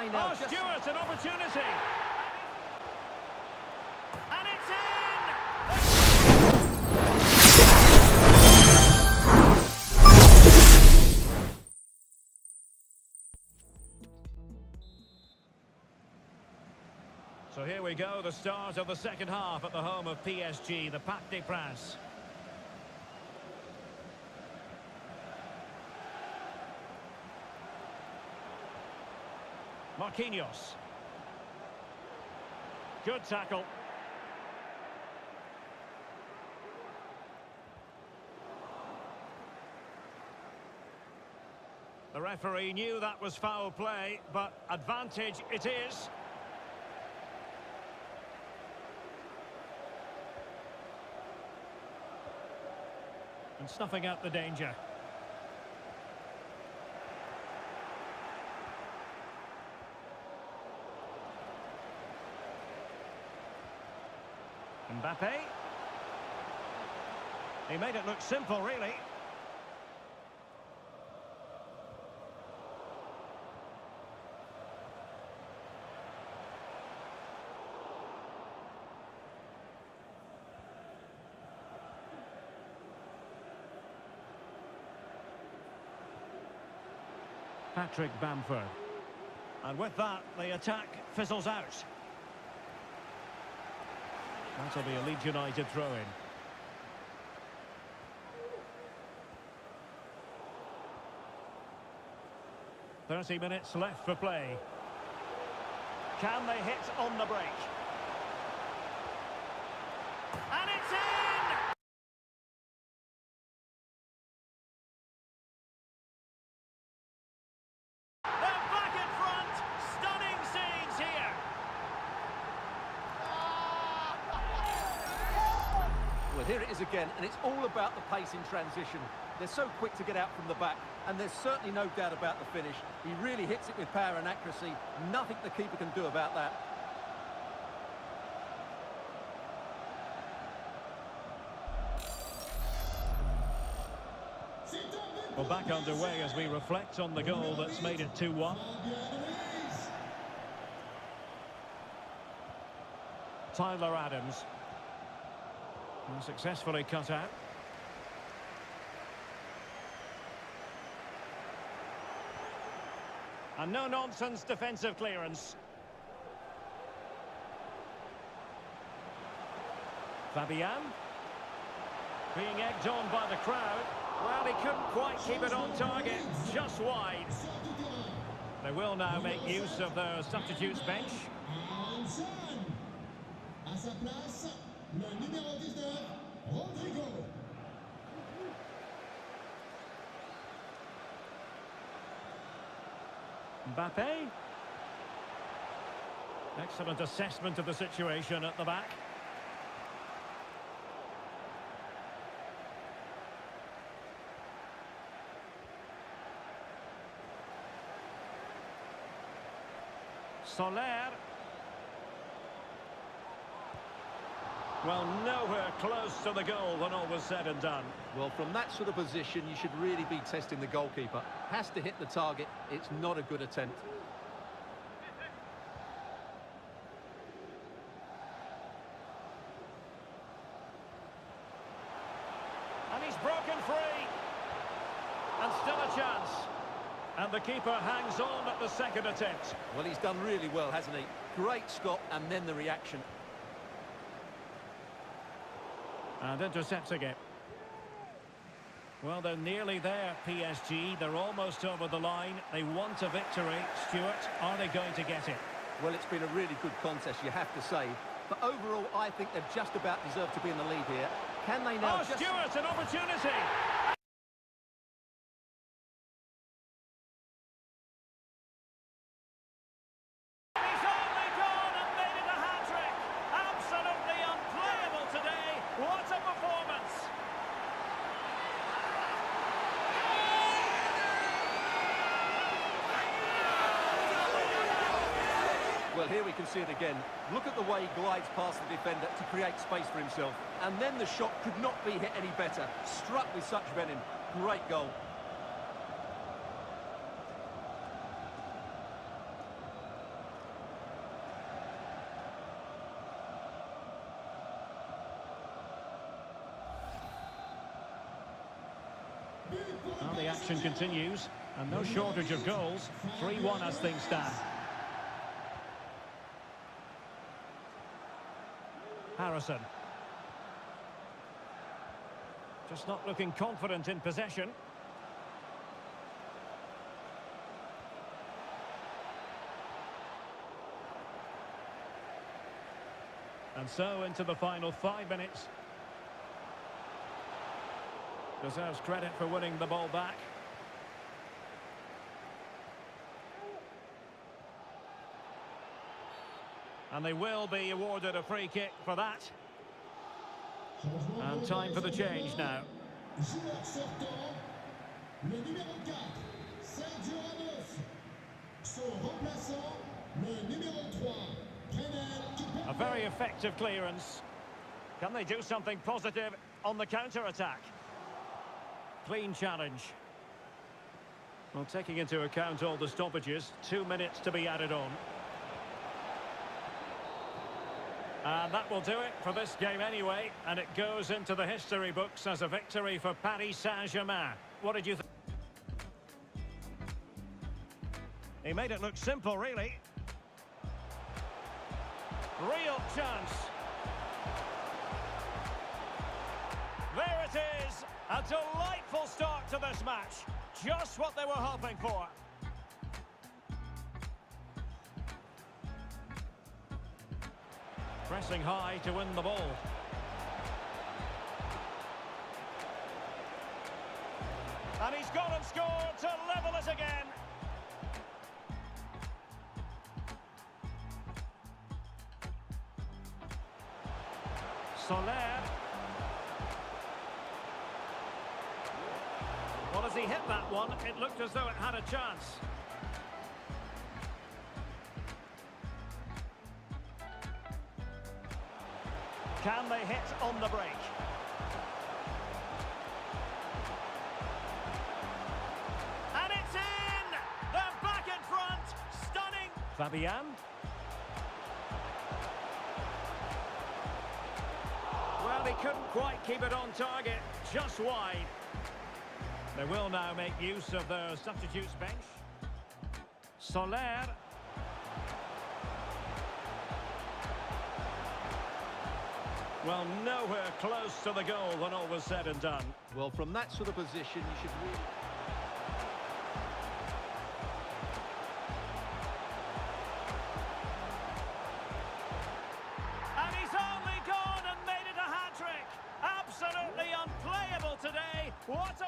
they now Oh, just... Stewart, an opportunity. So here we go, the start of the second half at the home of PSG, the Parc des Princes. Marquinhos. Good tackle. The referee knew that was foul play, but advantage it is. And snuffing out the danger. Mbappe. He made it look simple, really. Patrick Bamford. And with that, the attack fizzles out. That'll be a Leeds United throw-in. Thirty minutes left for play. Can they hit on the break? Here it is again, and it's all about the pace in transition. They're so quick to get out from the back, and there's certainly no doubt about the finish. He really hits it with power and accuracy. Nothing the keeper can do about that. Well, back underway as we reflect on the goal that's made it 2-1. Tyler Adams. And successfully cut out. And no-nonsense defensive clearance. Fabian. Being egged on by the crowd. Well, he couldn't quite keep it on target, just wide. They will now make use of their substitutes bench. Le numéro 19, Rodrigo. Mbappe. Excellent assessment of the situation at the back. Soler. Well, nowhere close to the goal when all was said and done. Well, from that sort of position, you should really be testing the goalkeeper. Has to hit the target. It's not a good attempt. And he's broken free. And still a chance. And the keeper hangs on at the second attempt. Well, he's done really well, hasn't he? Great stop, and then the reaction. And intercepting it. Well, they're nearly there, PSG. They're almost over the line. They want a victory. Stewart, are they going to get it? Well, it's been a really good contest, you have to say. But overall, I think they've just about deserved to be in the lead here. Can they now Oh, just... Stuart, an opportunity! Well, here we can see it again. Look at the way he glides past the defender to create space for himself. And then the shot could not be hit any better. Struck with such venom. Great goal. Now well, the action continues, and no shortage of goals. 3-1 as things stand. Harrison. Just not looking confident in possession. And so into the final five minutes. Deserves credit for winning the ball back. And they will be awarded a free kick for that. And time for the change now. Joueur sortant, le numéro 4, Sergio Ramos. Son remplaçant, le numéro 3, Kennel qui A very effective clearance. Can they do something positive on the counter-attack? Clean challenge. Well, taking into account all the stoppages, two minutes to be added on. And that will do it for this game anyway, and it goes into the history books as a victory for Paris Saint-Germain. What did you think? He made it look simple, really. Real chance. There it is. A delightful start to this match. Just what they were hoping for. Pressing high to win the ball. And he's gone and scored to level it again. Soler. Well, as he hit that one, it looked as though it had a chance. Can they hit on the break? And it's in! They're back in front! Stunning! Fabian. Well, he couldn't quite keep it on target, just wide. They will now make use of the substitutes bench. Soler. Well, nowhere close to the goal when all was said and done. Well, from that sort of position, you should really... And he's only gone and made it a hat-trick. Absolutely unplayable today. What